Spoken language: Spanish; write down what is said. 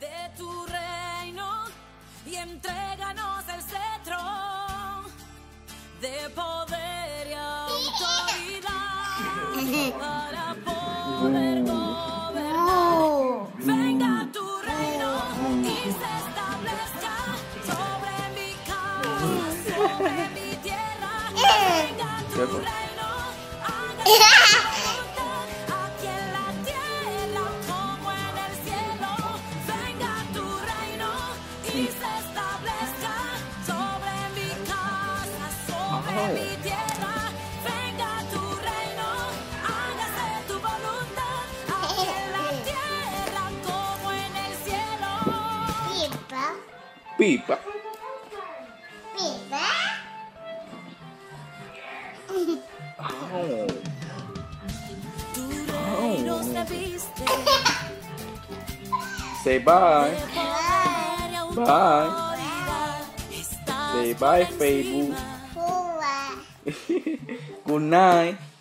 de tu reino y entréganos el cetro de poder y autoridad para poder gobernar. Venga tu reino y se establezca sobre mi casa, sobre mi tierra. Venga tu reino, aquí en la tierra como en el cielo. Pipa, Pipa. pipa. Oh. Tu reino se viste Say bye. De poder y Bye. autoridad. Estás Say por bye, encima. Facebook. Pua. Good night. Una.